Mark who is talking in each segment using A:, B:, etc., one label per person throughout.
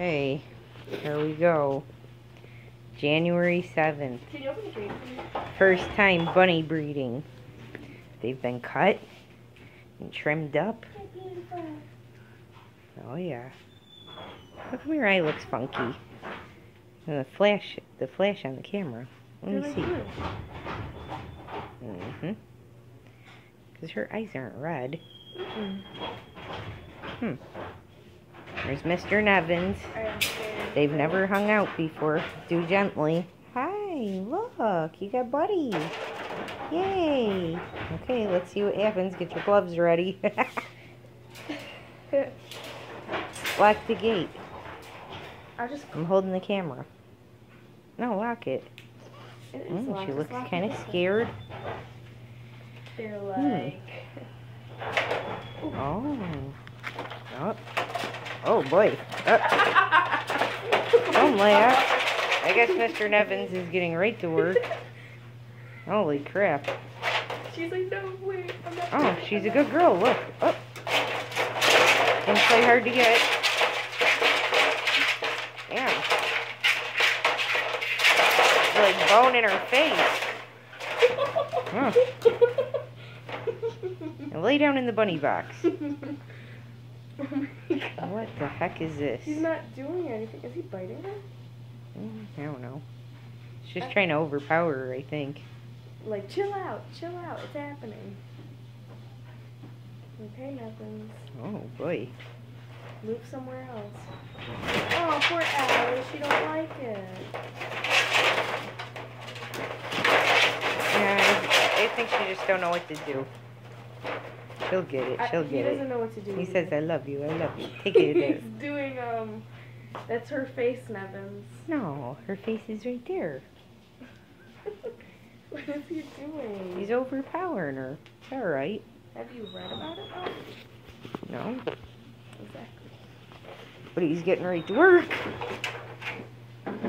A: Hey, here we go. January 7th.
B: Can you open the gate, please?
A: First time bunny breeding. They've been cut and trimmed up. Oh yeah. How come your eye looks funky? And the flash, the flash on the camera. Let me see. Mm-hmm. Because her eyes aren't red. Hmm. There's Mr. Nevins.
B: I am scared.
A: They've never hung out before. Do gently. Hi, look, you got buddies. Yay. Okay, let's see what happens. Get your gloves ready. Lock the gate.
B: I just.
A: I'm holding the camera. No, lock it.
B: It
A: Mm,
B: locked.
A: she looks kind of scared.
B: They're
A: Hmm.
B: like.
A: Oh. Oh. Oh boy. Uh, oh, don't laugh. I guess Mr. Nevins is getting right to work. Holy crap.
B: She's like, no, wait, I'm not.
A: Oh, she's a good girl. Look. Oh. Didn't play hard to get. Yeah. Like bone in her face. Huh. And lay down in the bunny box.
B: oh my god.
A: What the heck is this?
B: He's not doing anything. Is he biting her?
A: Mm, I don't know. She's just trying to overpower her, I think.
B: Like, chill out, chill out. It's happening. Okay, nothing.
A: Oh boy.
B: Move somewhere else. Oh, poor Alice. She don't like it.
A: Yeah, I, I think she just don't know what to do. She'll get it. She'll
B: he
A: get it.
B: He doesn't know what to do.
A: He says, "I love you. I love you." Take it
B: He's doing um. That's her face, Nevins.
A: No, her face is right there.
B: what is he doing?
A: He's overpowering her. It's all right.
B: Have you read about it? though?
A: No,
B: Exactly.
A: but he's getting ready to work.
B: Actually,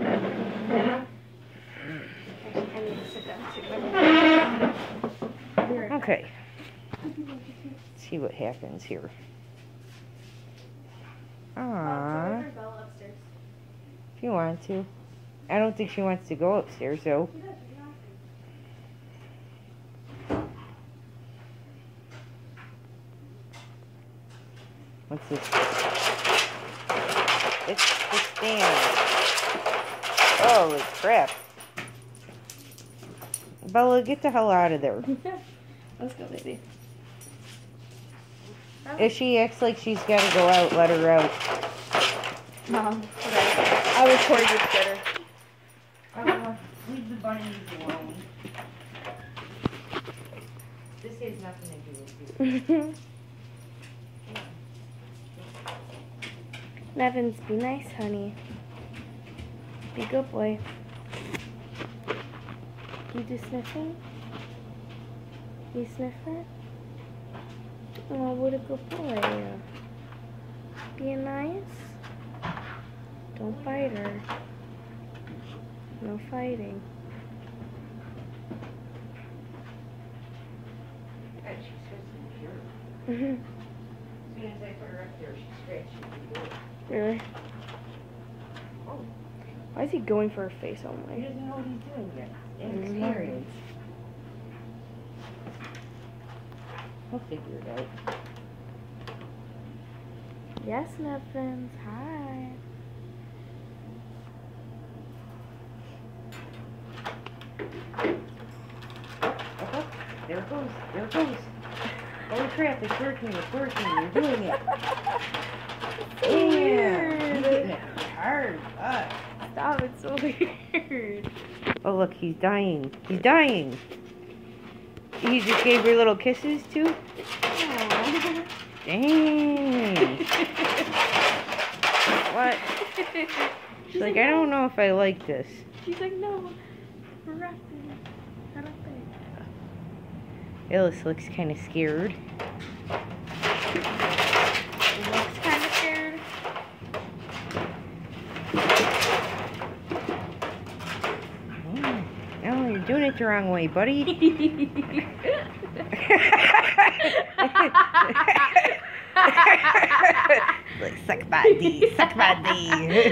B: I need to sit down too. Be right back.
A: Okay. Let's see what happens here. Aww, if you want to. I don't think she wants to go upstairs though.
B: She does, she's not.
A: What's this? It's the stand. Holy crap. Bella, get the hell out of there.
B: Let's go, baby.
A: If she acts like she's gotta go out, let her out.
B: Mom, I was recording you better.
A: Uh, leave the bunnies alone. This has nothing to do with you.
B: Nevins, be nice, honey. Be a good boy. You do sniffing? You sniffing? Oh, what a good boy. Being nice? Don't bite her. No fighting.
A: God, she's so secure.
B: Mhm.
A: As soon as I put her up there, she scratched the door.
B: really?
A: Oh.
B: Why is he going for her face only?
A: He doesn't know what he's doing yet.
B: Mhm.
A: Inexperience. He'll figure it out.
B: Yes, Nevins. Hi.
A: Uh-huh. There it goes. There it goes. Holy crap, it's working. It's working. You're doing it.
B: Weird.
A: He's getting it hard. Ah.
B: Stop, it's so weird.
A: Oh, look, he's dying. He's dying. You just gave her little kisses, too? Dang. What? She's like, I don't know if I like this.
B: She's like, no, Rappi. Rappi.
A: Alice looks kind of scared.
B: Looks kind of scared.
A: Mm. You're doing it the wrong way, buddy. Like, suck my D, suck my D.